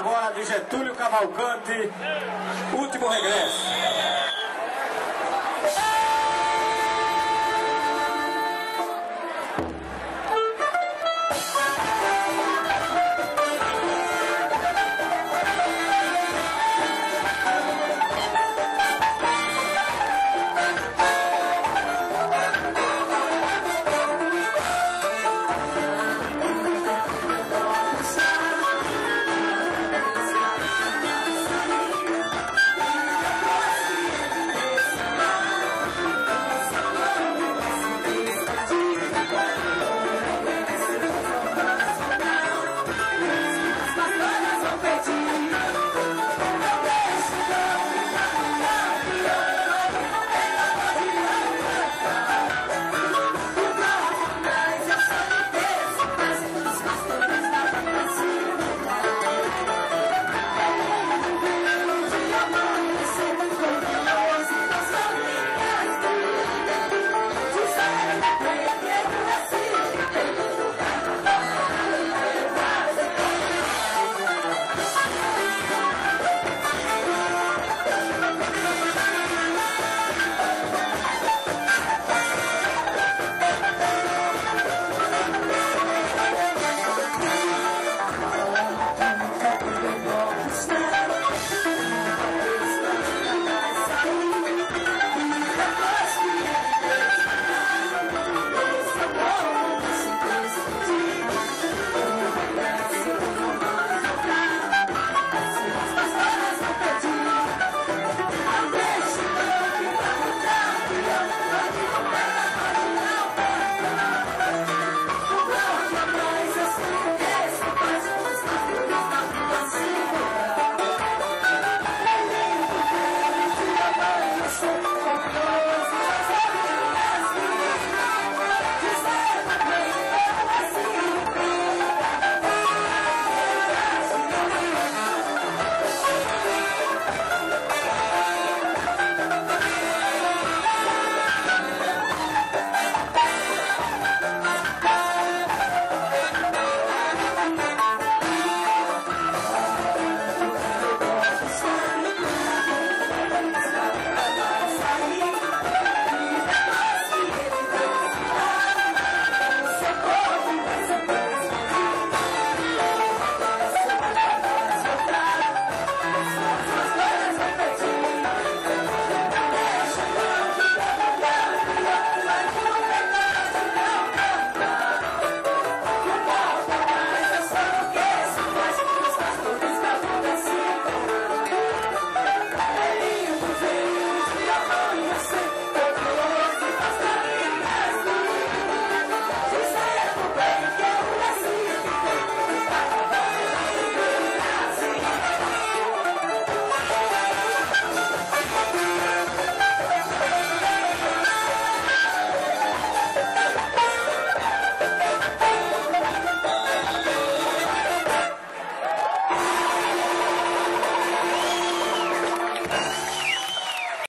agora de Getúlio Cavalcante, último regresso.